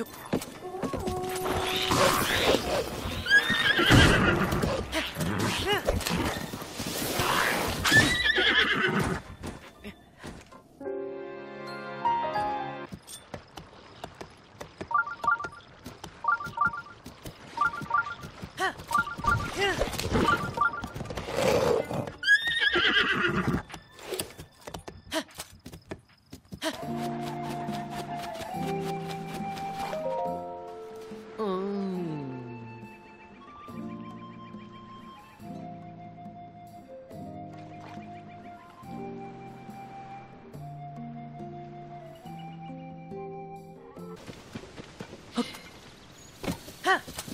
よっうん。はっ。はっ。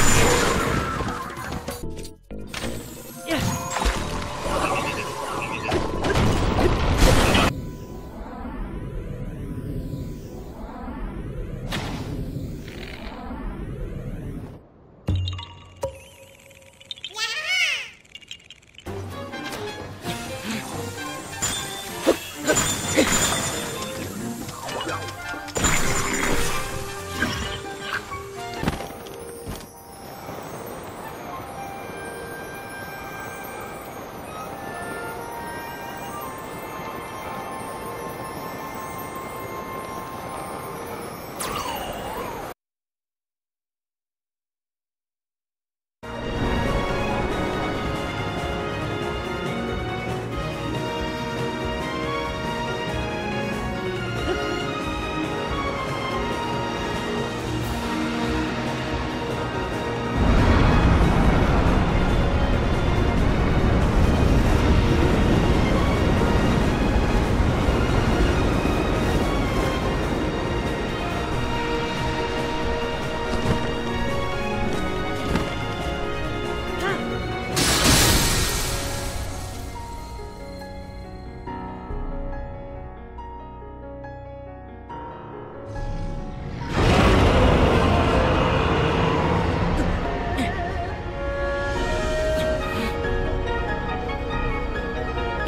Revenge!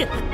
at the